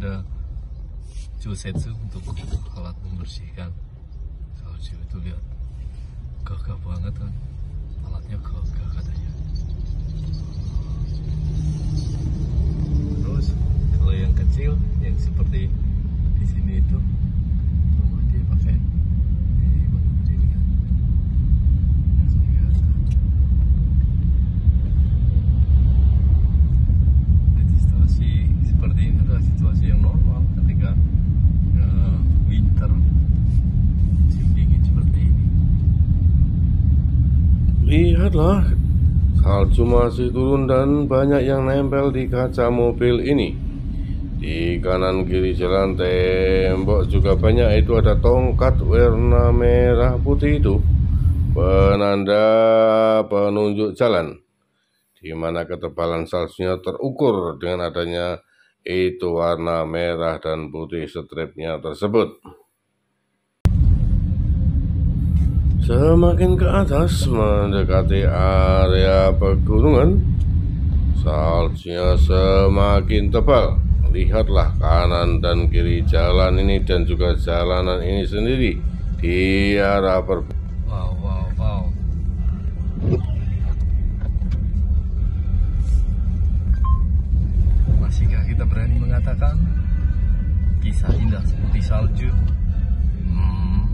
ada Josetsu untuk alat membersihkan. Salju itu lihat gagah banget kan. Alatnya gagah katanya. Terus kalau yang kecil yang seperti di sini itu Lihatlah, salju masih turun dan banyak yang nempel di kaca mobil ini. Di kanan kiri jalan tembok juga banyak itu ada tongkat warna merah putih itu. Penanda penunjuk jalan. Di mana ketebalan saljunya terukur dengan adanya itu warna merah dan putih stripnya tersebut. Semakin ke atas mendekati area pegunungan, saljunya semakin tebal. Lihatlah kanan dan kiri jalan ini dan juga jalanan ini sendiri di arah per Wow, wow, wow. Masihkah kita berani mengatakan kisah indah seperti salju? Hmm,